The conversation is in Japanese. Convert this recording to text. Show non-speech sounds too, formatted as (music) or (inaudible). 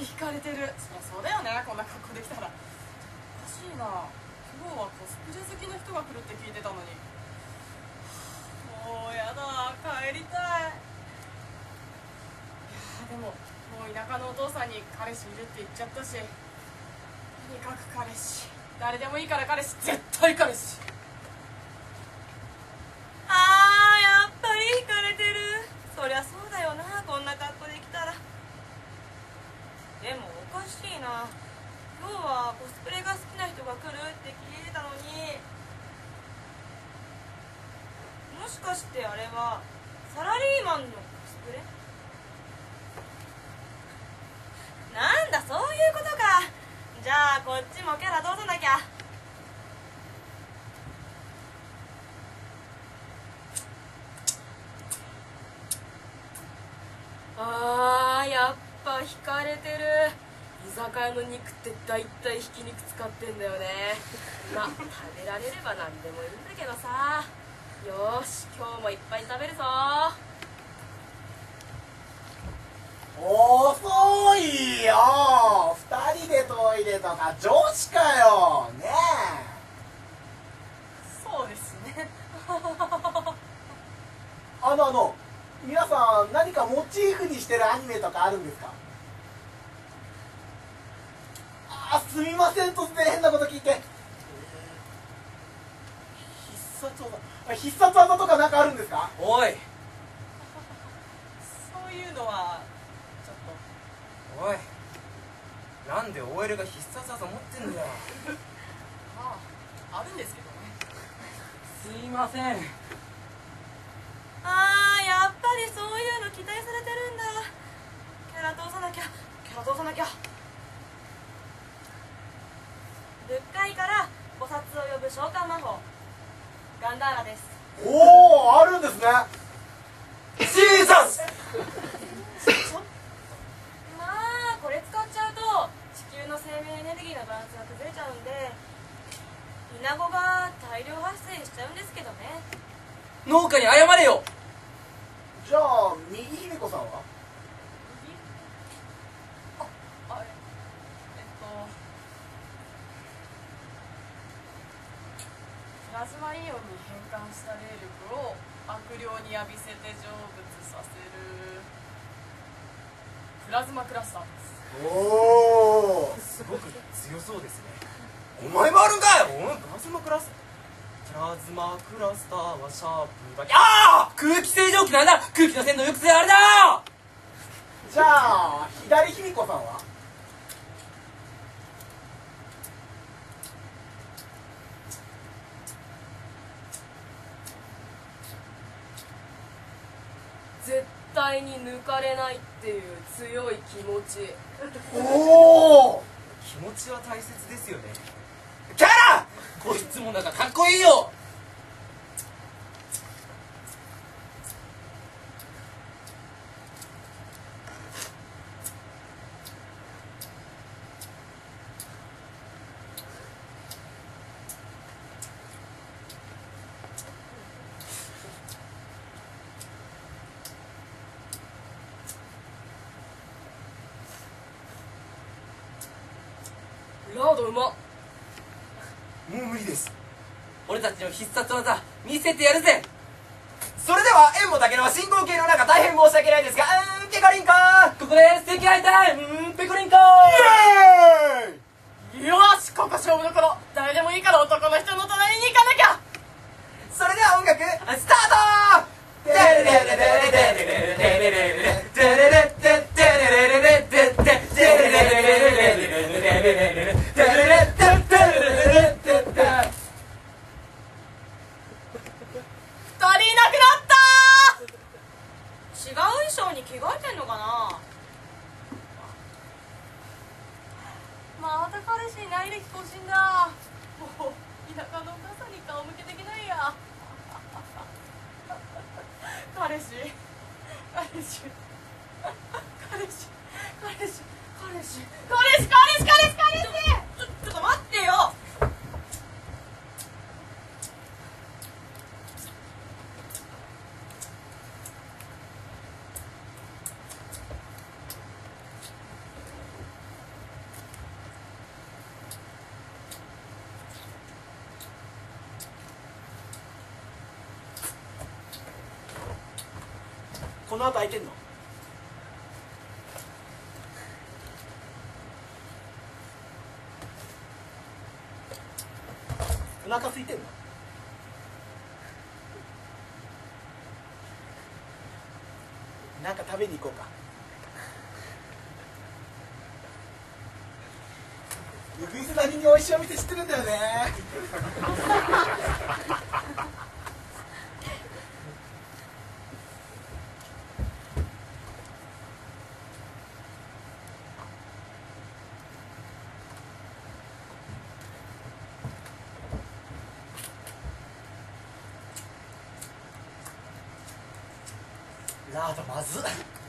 引かれてる。そりゃそうだよね。こんな格好できたら。おかしいな。今日はコスプレ好きな人が来るって聞いてたのに。もうやだ。帰りたい。いやでももう田舎のお父さんに彼氏いるって言っちゃったし。とにかく彼氏。誰でもいいから彼氏。絶対彼氏あーやっぱり引かれてるそりゃそうだよなこんな格好で来たらでもおかしいな。今日はコスプレが好きな人が来るって聞いてたのに。もしかしてあれはサラリーマンのコスプレ？なんだそういうことか。じゃあこっちもキャラ通さなきゃあーやっぱ引かれてる居酒屋の肉って大体ひき肉使ってんだよね。(laughs) まあ食べられれば何でもいいんだけどさ。よーし今日もいっぱい食べるぞ。遅いよ。二人でトイレとか女子かよ。ねそうですね。あのあの皆さん何かモチーフにしてるアニメとかあるんですかあーすみません突然変なこと聞いて、えー必殺技。あ必殺技とかなんかあるんですか？おい。そういうのはちょっおい。なんで OL が必殺技持ってんだよ。と (laughs) まああるんですけどね。すいません。あーやっぱりそういうの期待されてるんだ。キャラ通さなきゃキャラ通さなきゃ仏界から菩薩を呼ぶ召喚魔法。ガンダーラです。おおあるんですね。ジーザス！まあこれ使っちゃうと地球の生命エネルギーのバランスが崩れちゃうんでイナゴが大量発生しちゃうんですけどね。農家に謝れよ！じゃあ右姫子さんはああれえっとプラズマイオンに変換した霊力を悪霊に浴びせて成仏させるプラズマクラスターですおおすごく強そうですね。お前もあるんかいおいプラズマクラスプラズマクラスターはシャープ。だけああ空気清浄機なんだ。空気の鮮度抑制あれだじゃあ左卑弥呼さんは？絶対に抜かれないっていう強い気持ち。おお気持ちは大切ですよね。キャラ！こいつもなんかかっこいいよラードうまっもう無理です。俺たちの必殺技見せてやるぜ。それでは縁もだけの進行形の中大変申し訳ないですがうーんペコリンコここで素敵会いたい。うーんペコリンコよしここ勝負どころテレレテレテレテレテ2人いなくなった違う衣装に着替えてんのかな。また彼氏にないで聞こしんだ。もう田舎のお母さんに顔向けできないや。彼氏彼氏彼氏。彼氏。彼氏。彼氏。彼氏。彼氏。彼氏彼氏彼氏彼氏彼氏彼氏ちょちょっと待ってよこの後空いてんの？お腹空いてんの？なんか食べに行こうか。ウグイスなりに美味しいお店知ってるんだよね。ラードまずっ。